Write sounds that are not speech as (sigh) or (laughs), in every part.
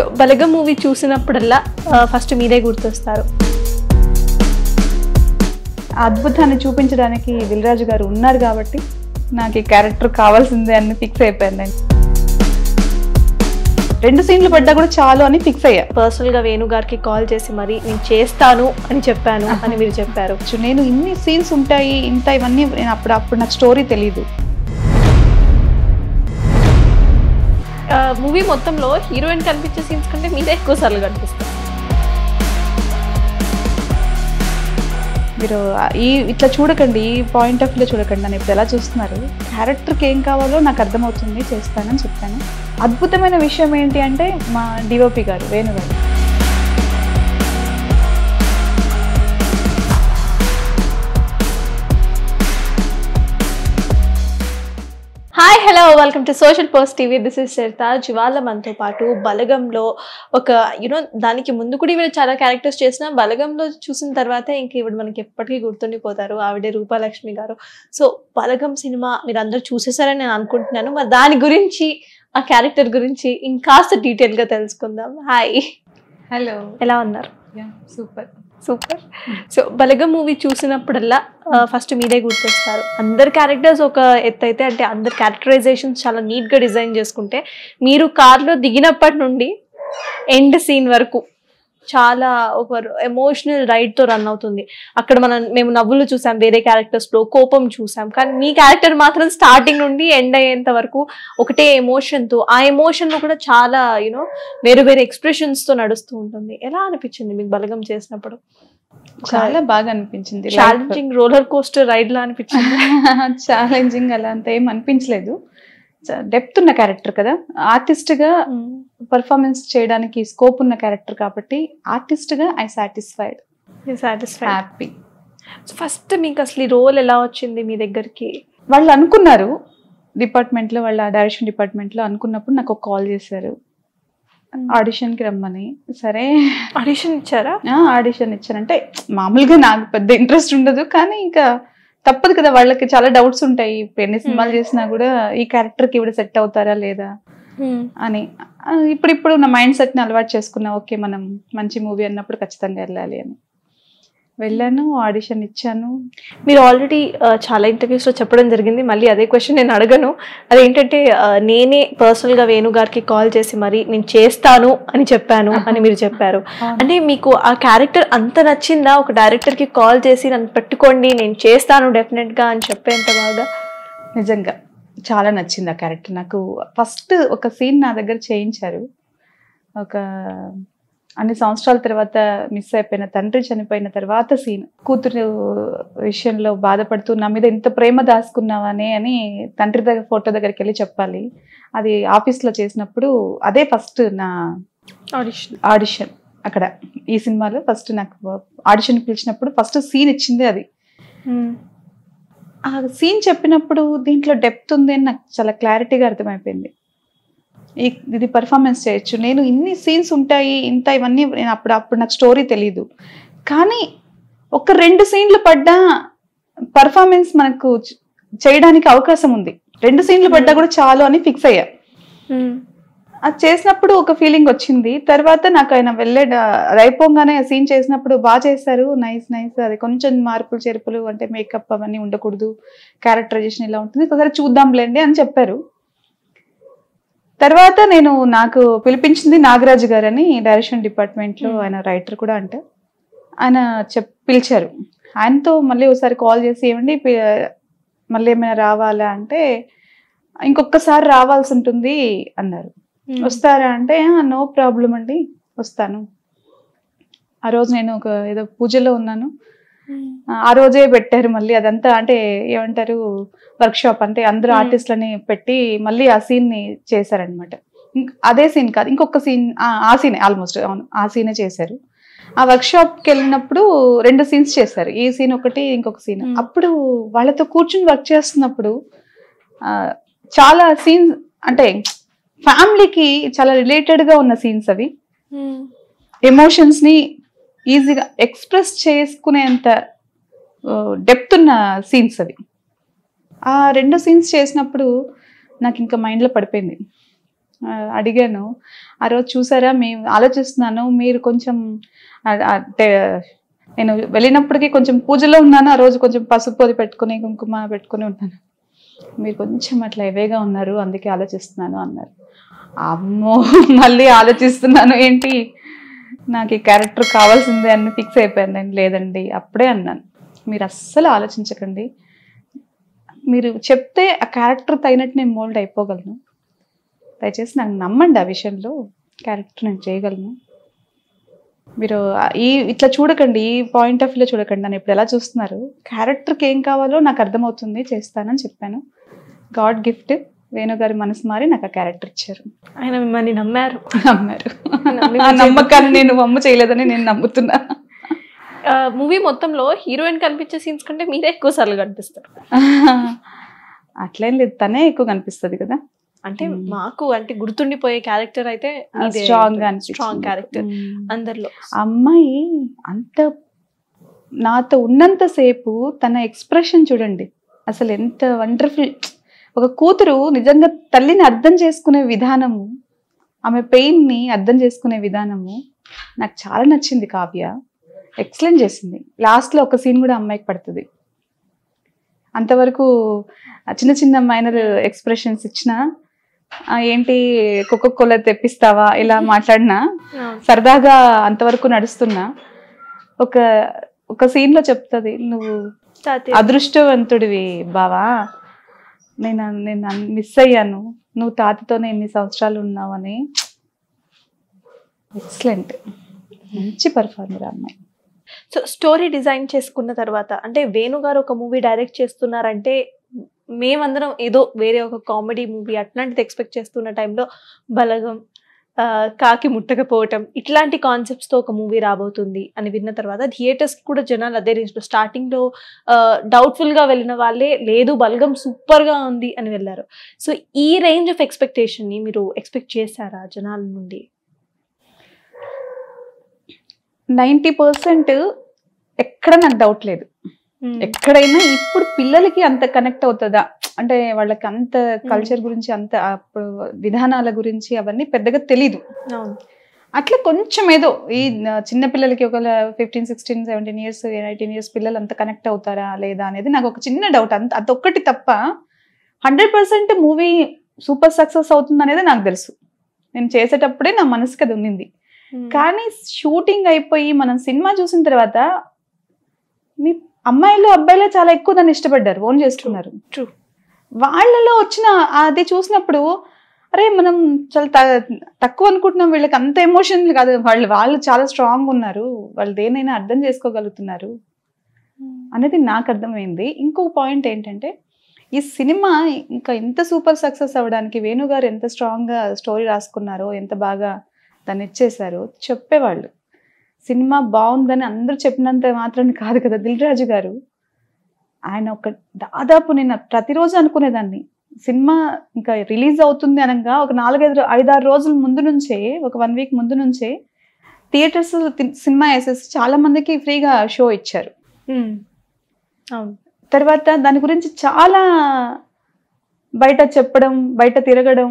So Balagam movie చూసినప్పుడల్లా first మీరే గుర్తొస్తారు. అద్భుతాన్ని చూపించడానికి దిల్రాజు గారు ఉన్నారు కాబట్టి నాకు ఈ క్యారెక్టర్ కావాల్సిందే అని ఫిక్స్ అయిపోయాను నేను. రెండు సీన్లు పడ్డా కూడా చాలు అని ఫిక్స్ అయ్యా. పర్సనల్గా వేణు గారికి కాల్ చేసి మరి నేను చేస్తాను అని చెప్పాను అని మీరు చెప్పారు. (laughs) నేను ఇన్ని సీన్స్ ఉంటాయి ఇంత ఇవన్నీ నేను అప్పుడు అప్పుడు నాకు స్టోరీ తెలియదు మూవీ మొత్తంలో హీరోయిన్ కనిపించే సీన్స్ కంటే మీదే ఎక్కువ సార్లు కనిపిస్తారు మీరు ఈ ఇట్లా చూడకండి ఈ పాయింట్ ఆఫ్ వ్యూలో చూడకండి నన్ను ఇప్పుడు ఎలా చూస్తున్నారు? క్యారెక్టర్కి ఏం కావాలో నాకు అర్థమవుతుంది చేస్తానని చెప్పాను. అద్భుతమైన విషయం ఏంటి అంటే మా డిఓపి గారు వేణు గారు hi hello welcome to social post TV this is Charitha ఇవాళ మనతో పాటు బలగంలో ఒక యూనో దానికి ముందు కూడా ఈవిడ చాలా క్యారెక్టర్స్ చేసిన బలగంలో చూసిన తర్వాత ఇంక ఈవిడ మనకి ఎప్పటికీ గుర్తుండిపోతారు. ఆవిడే రూపాలక్ష్మి గారు. సో బలగం సినిమా మీరు అందరూ చూసేసారని నేను అనుకుంటున్నాను. మరి దాని గురించి ఆ క్యారెక్టర్ గురించి ఇంకాస్త డీటెయిల్గా తెలుసుకుందాం. హాయ్ హలో ఎలా ఉన్నారు? Super super. So Balaga movie చూసినప్పుడల్లా ఫస్ట్ మీరే గుర్తొస్తారు. అందరు క్యారెక్టర్స్ ఒక ఎత్తు అయితే అంటే అందరు క్యారెక్టరైజేషన్స్ చాలా నీట్గా డిజైన్ చేసుకుంటే మీరు కార్లో దిగినప్పటి నుండి ఎండ్ సీన్ వరకు చాలా ఒక ఎమోషనల్ రైడ్తో రన్ అవుతుంది. అక్కడ మనం మేము నవ్వులు చూసాం వేరే క్యారెక్టర్స్లో కోపం చూసాం. కానీ మీ క్యారెక్టర్ మాత్రం స్టార్టింగ్ నుండి ఎండ్ అయ్యేంత వరకు ఒకటే ఎమోషన్తో ఆ ఎమోషన్లో కూడా చాలా యూనో వేరు వేరే ఎక్స్ప్రెషన్స్తో నడుస్తూ ఉంటుంది. ఎలా అనిపించింది మీకు బలగం చేసినప్పుడు? చాలా బాగా అనిపించింది. ఛాలెంజింగ్ రోలర్ కోస్టర్ రైడ్ లా అనిపించింది? ఛాలెంజింగ్ (laughs) అలా అంత ఏం అనిపించలేదు. డెప్త్ ఉన్న క్యారెక్టర్ కదా. ఆర్టిస్ట్గా పర్ఫార్మెన్స్ చేయడానికి స్కోప్ ఉన్న క్యారెక్టర్ కాబట్టి ఆర్టిస్ట్గా I satisfied satisfied happy first మీకు అసలు ఈ రోల్ ఎలా వచ్చింది మీ దగ్గరికి? వాళ్ళు అనుకున్నారు డిపార్ట్మెంట్లో వాళ్ళ డైరెక్షన్ డిపార్ట్మెంట్లో అనుకున్నప్పుడు నాకు ఒక కాల్ చేశారు. ఆడిషన్కి రమ్మని. సరే. ఆడిషన్ ఇచ్చారా? ఆడిషన్ ఇచ్చానంటే మామూలుగా నాకు పెద్ద ఇంట్రెస్ట్ ఉండదు కానీ ఇంకా తప్పదు కదా వాళ్ళకి చాలా డౌట్స్ ఉంటాయి. ఎన్ని సినిమాలు చేసినా కూడా ఈ క్యారెక్టర్కి ఇవిడ సెట్ అవుతారా లేదా అని. ఆ, ఇప్పుడు ఇప్పుడు నా మైండ్ సెట్ని అలవాటు చేసుకున్నా ఓకే మనం మంచి మూవీ అన్నప్పుడు ఖచ్చితంగా వెళ్ళాలి అని. వెళ్ళాను ఆడిషన్ ఇచ్చాను. మీరు ఆల్రెడీ చాలా ఇంటర్వ్యూస్లో చెప్పడం జరిగింది. మళ్ళీ అదే క్వశ్చన్ నేను అడగను. అదేంటంటే ఆ, నేనే పర్సనల్గా వేణు గారికి కాల్ చేసి మరి నేను చేస్తాను అని చెప్పాను అని మీరు చెప్పారు. అంటే మీకు ఆ క్యారెక్టర్ అంత నచ్చిందా? ఒక డైరెక్టర్కి కాల్ చేసి నన్ను పెట్టుకోండి నేను చేస్తాను డెఫినెట్గా అని చెప్పేంత బాగా? నిజంగా చాలా నచ్చింది ఆ క్యారెక్టర్ నాకు. ఫస్ట్ ఒక సీన్ నా దగ్గర చేయించారు. ఒక అన్ని సంవత్సరాల తర్వాత మిస్ అయిపోయిన తండ్రి చనిపోయిన తర్వాత సీన్ కూతురు విషయంలో బాధపడుతూ నా మీద ఇంత ప్రేమ దాచుకున్నావని అని తండ్రి దగ్గర ఫోటో దగ్గరికి వెళ్ళి చెప్పాలి. అది ఆఫీస్లో చేసినప్పుడు అదే ఫస్ట్ నా ఆడిషన్ ఆడిషన్ అక్కడ. ఈ సినిమాలో ఫస్ట్ నాకు ఆడిషన్ పిలిచినప్పుడు ఫస్ట్ సీన్ ఇచ్చింది అది. ఆ సీన్ చెప్పినప్పుడు దీంట్లో డెప్త్ ఉంది అని నాకు చాలా క్లారిటీగా అర్థమైపోయింది. ఇది పర్ఫార్మెన్స్ చేయొచ్చు. నేను ఇన్ని సీన్స్ ఉంటాయి ఇంత ఇవన్నీ నేను అప్పుడు అప్పుడు నాకు స్టోరీ తెలియదు కానీ ఒక రెండు సీన్లు పడ్డా పర్ఫార్మెన్స్ మనకు చేయడానికి అవకాశం ఉంది. రెండు సీన్లు పడ్డా కూడా చాలు అని ఫిక్స్ అయ్యా. అది చేసినప్పుడు ఒక ఫీలింగ్ వచ్చింది. తర్వాత నాకు ఆయన వెళ్ళే అది అయిపోగానే సీన్ చేసినప్పుడు బాగా చేశారు. నైస్ నైస్ అది కొంచెం మార్పులు చేర్పులు అంటే మేకప్ అవన్నీ ఉండకూడదు. క్యారెక్టరైజేషన్ ఇలా ఉంటుంది. ఒకసారి చూద్దాంలేండి అని చెప్పారు. తర్వాత నేను నాకు పిలిపించింది నాగరాజు గారు అని డైరెక్షన్ డిపార్ట్మెంట్లో ఆయన రైటర్ కూడా అంటే. ఆయన చెప్ పిలిచారు. ఆయనతో మళ్ళీ ఒకసారి కాల్ చేసి ఏమండి మళ్ళీ ఏమైనా రావాలా అంటే ఇంకొకసారి రావాల్సి ఉంటుంది అన్నారు. వస్తారా అంటే నో ప్రాబ్లం అండి వస్తాను. ఆ రోజు నేను ఒక ఏదో పూజలో ఉన్నాను. ఆ, రోజే పెట్టారు మళ్ళీ. అదంతా అంటే ఏమంటారు వర్క్ షాప్ అంటే అందరు. ఆర్టిస్ట్లని పెట్టి మళ్ళీ ఆ సీన్ని చేశారనమాట అదే సీన్ కాదు ఇంకొక సీన్ ఆ సీన్ ఆల్మోస్ట్ అవును ఆ సీనే చేశారు. ఆ వర్క్ షాప్కి వెళ్ళినప్పుడు రెండు సీన్స్ చేశారు. ఈ సీన్ ఒకటి ఇంకొక సీన్. అప్పుడు వాళ్ళతో కూర్చుని వర్క్ చేస్తున్నప్పుడు చాలా సీన్స్ అంటే ఫ్యామిలీకి చాలా రిలేటెడ్గా ఉన్న సీన్స్ అవి. ఎమోషన్స్ని ఈజీగా ఎక్స్ప్రెస్ చేసుకునేంత డెప్త్ ఉన్న సీన్స్ అవి. ఆ రెండు సీన్స్ చేసినప్పుడు నాకు ఇంకా మైండ్లో పడిపోయింది. అడిగాను ఆ రోజు చూసారా? మేము ఆలోచిస్తున్నాను మీరు కొంచెం అంటే నేను వెళ్ళినప్పటికీ కొంచెం పూజలో ఉన్నాను ఆ రోజు కొంచెం పసుపు పొది పెట్టుకుని కుంకుమ పెట్టుకుని ఉన్నాను. మీరు కొంచెం అట్లా ఎవేగా ఉన్నారు అందుకే ఆలోచిస్తున్నాను అన్నారు. అమ్మో మళ్ళీ ఆలోచిస్తున్నాను ఏంటి? నాకు ఈ క్యారెక్టర్ కావాల్సిందే అని ఫిక్స్ అయిపోయాను. నేను లేదండి. అప్పుడే అన్నాను. మీరు అస్సలు ఆలోచించకండి. మీరు చెప్తే ఆ క్యారెక్టర్ తగినట్టు నేను మోల్డ్ అయిపోగలను. దయచేసి నాకు నమ్మండి ఆ విషయంలో. క్యారెక్టర్ నేను చేయగలను. మీరు ఈ ఇట్లా చూడకండి. ఈ పాయింట్ ఆఫ్ వ్యూలో చూడకండి. నన్ను ఇప్పుడు ఎలా చూస్తున్నారు? క్యారెక్టర్కి ఏం కావాలో నాకు అర్థమవుతుంది. చేస్తానని చెప్పాను. గాడ్ గిఫ్ట్ వేణుగారి మనసు మారి నాకు ఆ క్యారెక్టర్ ఇచ్చారు. ఆయన మిమ్మల్ని నమ్మారు. నమ్మారు. నమ్మి ఆ నమ్మకాన్ని నేను వమ్ము చేయలేదని నేను నమ్ముతున్నా. మూవీ మొత్తంలో హీరోయిన్ కనిపించే సీన్స్ కంటే మీరే ఎక్కువ సార్లు కనిపిస్తారు. అట్లేం లేదు తనే ఎక్కువ కనిపిస్తుంది కదా. అంటే. మాకు అంటే గుర్తుండిపోయే క్యారెక్టర్ అయితే స్ట్రాంగ్ స్ట్రాంగ్ క్యారెక్టర్ అందరిలో. అమ్మాయి అంత నాతో ఉన్నంత సేపు తన ఎక్స్ప్రెషన్ చూడండి. అసలు ఎంత వండర్ఫుల్ ఒక కూతురు నిజంగా తల్లిని అర్థం చేసుకునే విధానము ఆమె పెయిన్ని అర్థం చేసుకునే విధానము నాకు చాలా నచ్చింది కావ్య. ఎక్సలెంట్ చేసింది. లాస్ట్లో ఒక సీన్ కూడా అమ్మాయికి పడుతుంది. అంతవరకు చిన్న చిన్న మైనర్ ఎక్స్ప్రెషన్స్ ఇచ్చిన ఏంటి కుక్క కొల తెప్పిస్తావా? ఇలా మాట్లాడినా? సరదాగా అంతవరకు నడుస్తున్నా. ఒక ఒక సీన్లో చెప్తుంది నువ్వు అదృష్టవంతుడివి బావా. నేను నేను మిస్ అయ్యాను. నువ్వు తాతతోనే ఎన్ని సంవత్సరాలు ఉన్నావని. ఎక్సలెంట్ మంచి పర్ఫార్మర్ అమ్మాయి. సో స్టోరీ డిజైన్ చేసుకున్న తర్వాత అంటే వేణు గారు ఒక మూవీ డైరెక్ట్ చేస్తున్నారంటే మేమందరం ఏదో వేరే ఒక కామెడీ మూవీ అట్లాంటిది ఎక్స్పెక్ట్ చేస్తున్న టైంలో బలగం కాకి ముట్టకపోవటం ఇట్లాంటి కాన్సెప్ట్స్తో ఒక మూవీ రాబోతుంది అని విన్న తర్వాత థియేటర్స్ కూడా జనాలు అదే రేంజ్లో స్టార్టింగ్లో డౌట్ఫుల్గా వెళ్ళిన వాళ్ళే లేదు బలగం సూపర్గా ఉంది అని వెళ్ళారు. సో ఈ రేంజ్ ఆఫ్ ఎక్స్పెక్టేషన్ని మీరు ఎక్స్పెక్ట్ చేశారా జనాల నుండి? నైంటీ పర్సెంట్ ఎక్కడ నాకు డౌట్ లేదు. ఎక్కడైనా ఇప్పుడు పిల్లలకి అంత కనెక్ట్ అవుతుందా? అంటే వాళ్ళకి అంత కల్చర్ గురించి అంత విధానాల గురించి అవన్నీ పెద్దగా తెలీదు. అట్లా కొంచెం ఏదో ఈ చిన్న పిల్లలకి ఒక fifteen sixteen seventeen years eighteen years పిల్లలు అంత కనెక్ట్ అవుతారా లేదా అనేది నాకు ఒక చిన్న డౌట్ అంత అదొక్కటి తప్ప hundred percent movie super success అవుతుంది అనేది నాకు తెలుసు. నేను చేసేటప్పుడే నా మనసుకి అది ఉన్నింది. కానీ షూటింగ్ అయిపోయి మనం సినిమా చూసిన తర్వాత మీ అమ్మాయిలు అబ్బాయిలు చాలా ఎక్కువ దాన్ని ఇష్టపడ్డారు. ఓన్ చేసుకున్నారు True. వాళ్ళలో వచ్చిన అది చూసినప్పుడు అరే మనం చాలా తక్కువ అనుకుంటున్నాం వీళ్ళకి అంత ఎమోషన్ కాదు. వాళ్ళు వాళ్ళు చాలా స్ట్రాంగ్ ఉన్నారు. వాళ్ళు దేనైనా అర్థం చేసుకోగలుగుతున్నారు అనేది నాకు అర్థమైంది. ఇంకో పాయింట్ ఏంటంటే ఈ సినిమా ఇంకా ఎంత సూపర్ సక్సెస్ అవ్వడానికి వేణు గారు ఎంత స్ట్రాంగ్గా స్టోరీ రాసుకున్నారో ఎంత బాగా దాన్ని ఇచ్చేశారో చెప్పేవాళ్ళు. సినిమా బాగుందని అందరూ చెప్పినంత మాత్రం కాదు కదా దిల్ రాజు గారు. ఆయన ఒక దాదాపు నేను ప్రతిరోజు అనుకునేదాన్ని. సినిమా ఇంకా రిలీజ్ అవుతుంది అనగా ఒక నాలుగైదు ఐదారు రోజుల ముందు నుంచే ఒక వన్ వీక్ ముందు నుంచే థియేటర్స్ సినిమా వేసేసి చాలా మందికి ఫ్రీగా షో ఇచ్చారు. తర్వాత దాని గురించి చాలా బయట చెప్పడం బయట తిరగడం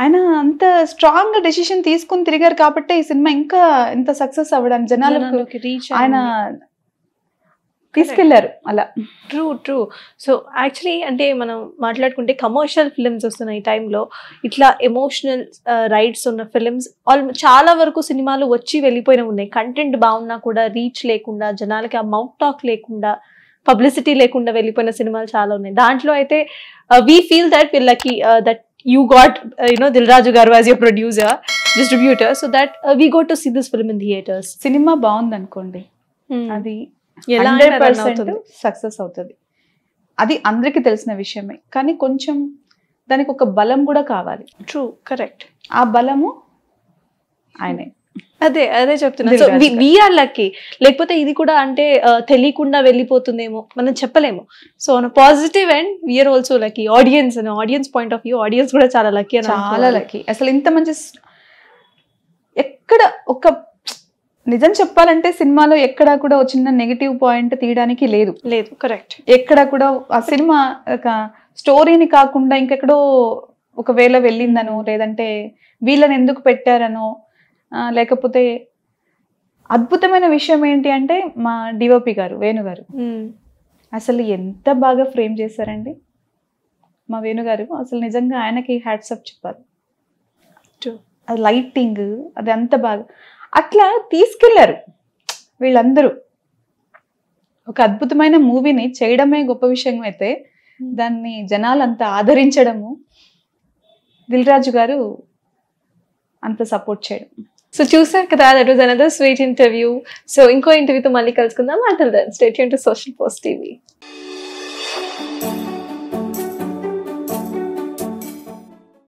ఆయన అంత స్ట్రాంగ్ డెసిషన్ తీసుకుని తిరిగారు కాబట్టి ఈ సినిమా ఇంకా ఇంత సక్సెస్ అవ్వడానికి జనాలకు ఆయన తీసుకెళ్ళారు అలా. ట్రూ ట్రూ సో యాక్చువల్లీ అంటే మనం మాట్లాడుకుంటే కమర్షియల్ ఫిల్మ్స్ వస్తున్నాయి ఈ టైంలో ఇట్లా ఎమోషనల్ రైట్స్ ఉన్న ఫిల్మ్స్ ఆల్ చాలా వరకు సినిమాలు వచ్చి వెళ్ళిపోయిన ఉన్నాయి. కంటెంట్ బాగున్నా కూడా రీచ్ లేకుండా జనాలకి ఆ మౌత్ టాక్ లేకుండా పబ్లిసిటీ లేకుండా వెళ్ళిపోయిన సినిమాలు చాలా ఉన్నాయి. దాంట్లో అయితే వీ ఫీల్ దట్ వీళ్ళకి that you got you know Dil Raju గారు as your producer distributor so that we go to see this film in theatres cinema బాగుంది అనుకోండి అది ఎలా హండ్రెడ్ అయినా run పర్సెంట్ అవుతుంది. సక్సెస్ అవుతుంది. అది అందరికీ తెలిసిన విషయమే. కానీ కొంచెం దానికి ఒక బలం కూడా కావాలి. ట్రూ కరెక్ట్ ఆ బలము ఆయనే. అదే అదే చెప్తున్నా. దిల్ సో రాజు గారు. వీఆర్ లక్కీ లేకపోతే ఇది కూడా అంటే తెలియకుండా వెళ్ళిపోతుందేమో. మనం చెప్పలేము. So on positive and we're also lucky audience అని audience point of view audience కూడా చాలా లక్కీ అని చాలా. లక్కీ అసలు ఇంత మంచి ఎక్కడ ఒక నిజం చెప్పాలంటే సినిమాలో ఎక్కడా కూడా చిన్న నెగిటివ్ పాయింట్ తీయడానికి లేదు. లేదు కరెక్ట్ ఎక్కడ కూడా ఆ సినిమా ఒక స్టోరీని కాకుండా ఇంకెక్కడో ఒకవేళ వెళ్ళిందనో లేదంటే వీళ్ళని ఎందుకు పెట్టారనో లేకపోతే అద్భుతమైన విషయం ఏంటి అంటే మా డిఓపి గారు వేణు గారు. అసలు ఎంత బాగా ఫ్రేమ్ చేశారండి? మా వేణుగారు అసలు నిజంగా ఆయనకి హ్యాట్సప్ చెప్పాలి. అది లైటింగ్ అది అంత బాగా. అట్లా తీసుకెళ్ళారు వీళ్ళందరూ. ఒక అద్భుతమైన మూవీని చేయడమే గొప్ప విషయం అయితే దాన్ని జనాలంతా ఆదరించడము. దిల్ రాజు గారు అంత సపోర్ట్ చేయడం. సో చూసారు కదా that was another sweet interview so ఇంకో ఇంటర్వ్యూతో మళ్ళీ కలుసుకుందాం. Until then stay tuned to social post TV